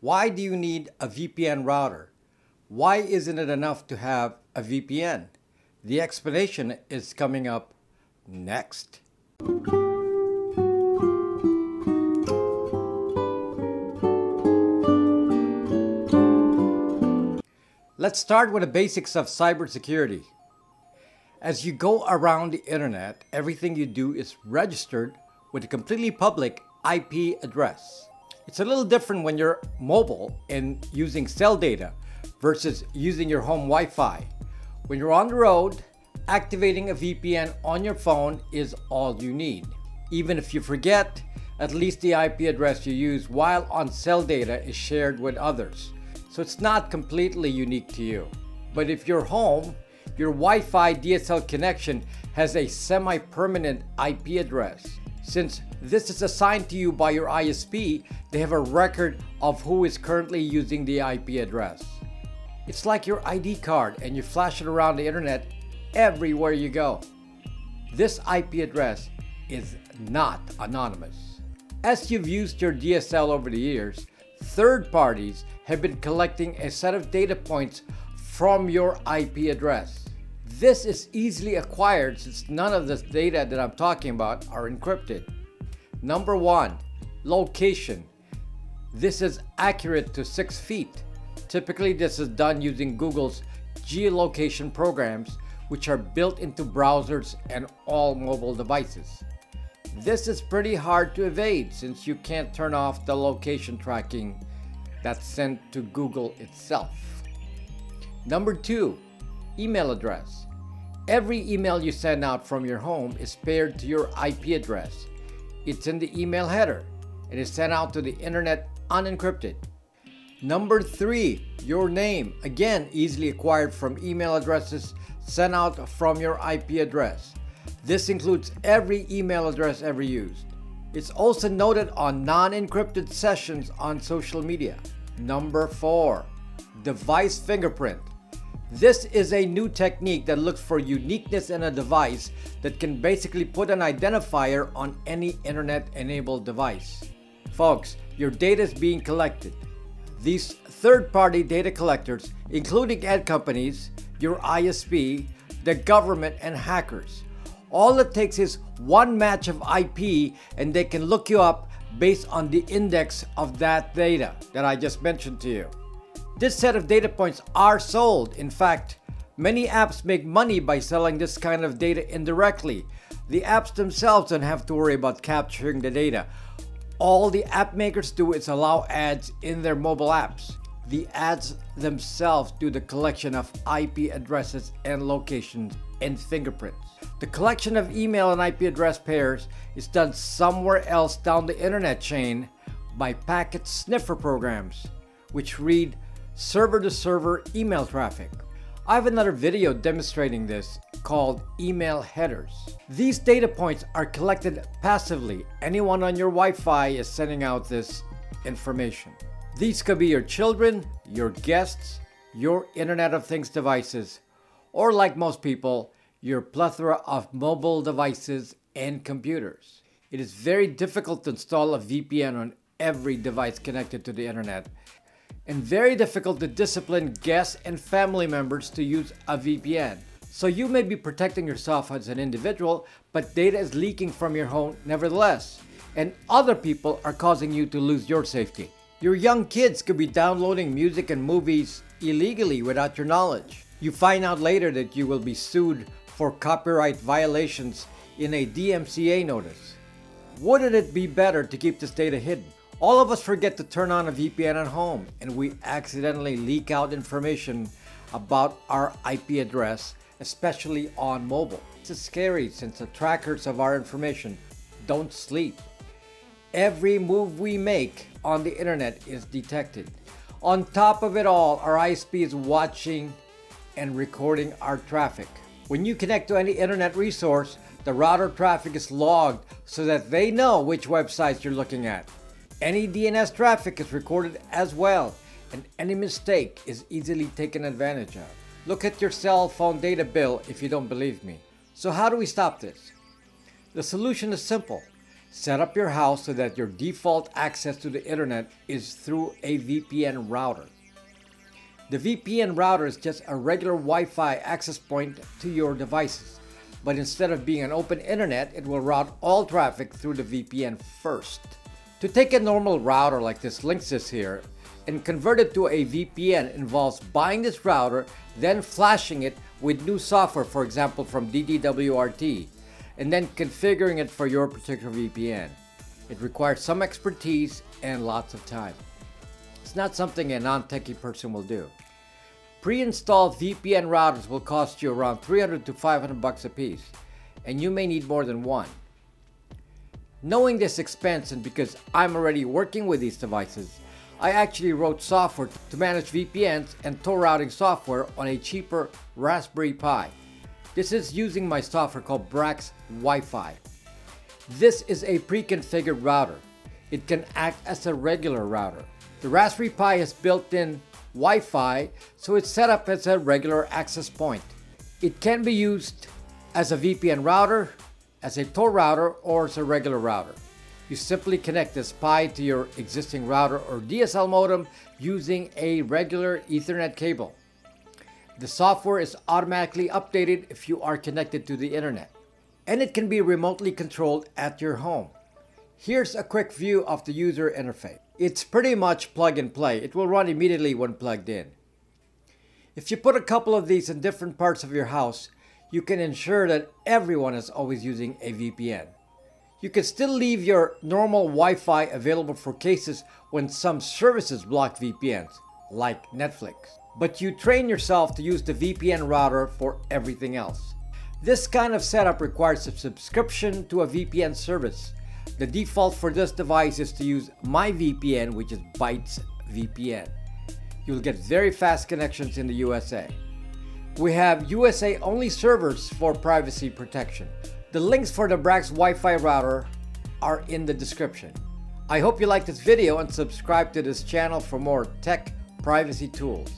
Why do you need a VPN router? Why isn't it enough to have a VPN? The explanation is coming up next. Let's start with the basics of cybersecurity. As you go around the internet, everything you do is registered with a completely public IP address. It's a little different when you're mobile and using cell data versus using your home Wi Fi. When you're on the road, activating a VPN on your phone is all you need. Even if you forget, at least the IP address you use while on cell data is shared with others. So it's not completely unique to you. But if you're home, your Wi Fi DSL connection has a semi permanent IP address. Since this is assigned to you by your ISP, they have a record of who is currently using the IP address. It's like your ID card and you flash it around the internet everywhere you go. This IP address is not anonymous. As you've used your DSL over the years, third parties have been collecting a set of data points from your IP address. This is easily acquired since none of the data that I'm talking about are encrypted. Number one, location. This is accurate to six feet. Typically, this is done using Google's geolocation programs, which are built into browsers and all mobile devices. This is pretty hard to evade since you can't turn off the location tracking that's sent to Google itself. Number two, email address. Every email you send out from your home is paired to your IP address. It's in the email header. And it is sent out to the internet unencrypted. Number three, your name. Again, easily acquired from email addresses sent out from your IP address. This includes every email address ever used. It's also noted on non encrypted sessions on social media. Number four, device fingerprint. This is a new technique that looks for uniqueness in a device that can basically put an identifier on any internet enabled device. Folks, your data is being collected. These third party data collectors, including ad companies, your ISP, the government, and hackers. All it takes is one match of IP and they can look you up based on the index of that data that I just mentioned to you. This set of data points are sold. In fact, many apps make money by selling this kind of data indirectly. The apps themselves don't have to worry about capturing the data. All the app makers do is allow ads in their mobile apps. The ads themselves do the collection of IP addresses and locations and fingerprints. The collection of email and IP address pairs is done somewhere else down the internet chain by packet sniffer programs, which read server to server email traffic. I have another video demonstrating this called email headers. These data points are collected passively. Anyone on your Wi-Fi is sending out this information. These could be your children, your guests, your Internet of Things devices, or like most people, your plethora of mobile devices and computers. It is very difficult to install a VPN on every device connected to the internet and very difficult to discipline guests and family members to use a VPN. So you may be protecting yourself as an individual, but data is leaking from your home nevertheless, and other people are causing you to lose your safety. Your young kids could be downloading music and movies illegally without your knowledge. You find out later that you will be sued for copyright violations in a DMCA notice. Wouldn't it be better to keep this data hidden? All of us forget to turn on a VPN at home and we accidentally leak out information about our IP address, especially on mobile. Is scary since the trackers of our information don't sleep. Every move we make on the internet is detected. On top of it all, our ISP is watching and recording our traffic. When you connect to any internet resource, the router traffic is logged so that they know which websites you're looking at. Any DNS traffic is recorded as well, and any mistake is easily taken advantage of. Look at your cell phone data bill if you don't believe me. So, how do we stop this? The solution is simple Set up your house so that your default access to the internet is through a VPN router. The VPN router is just a regular Wi-Fi access point to your devices, but instead of being an open internet, it will route all traffic through the VPN first. To take a normal router like this Linksys here and convert it to a VPN involves buying this router, then flashing it with new software, for example from DDWRT, and then configuring it for your particular VPN. It requires some expertise and lots of time. It's not something a non-techie person will do. Pre-installed VPN routers will cost you around 300 to 500 bucks a piece, and you may need more than one. Knowing this expense and because I'm already working with these devices, I actually wrote software to manage VPNs and Tor routing software on a cheaper Raspberry Pi. This is using my software called Brax Wi-Fi. This is a pre-configured router. It can act as a regular router. The Raspberry Pi has built-in Wi-Fi, so it's set up as a regular access point. It can be used as a VPN router, as a Tor router, or as a regular router. You simply connect this Pi to your existing router or DSL modem using a regular Ethernet cable. The software is automatically updated if you are connected to the internet. And it can be remotely controlled at your home. Here's a quick view of the user interface. It's pretty much plug and play. It will run immediately when plugged in. If you put a couple of these in different parts of your house, you can ensure that everyone is always using a VPN. You can still leave your normal Wi-Fi available for cases when some services block VPNs, like Netflix. But you train yourself to use the VPN router for everything else. This kind of setup requires a subscription to a VPN service. The default for this device is to use MyVPN, which is Bytes VPN. You'll get very fast connections in the USA. We have USA only servers for privacy protection. The links for the Brax Wi-Fi router are in the description. I hope you like this video and subscribe to this channel for more tech privacy tools.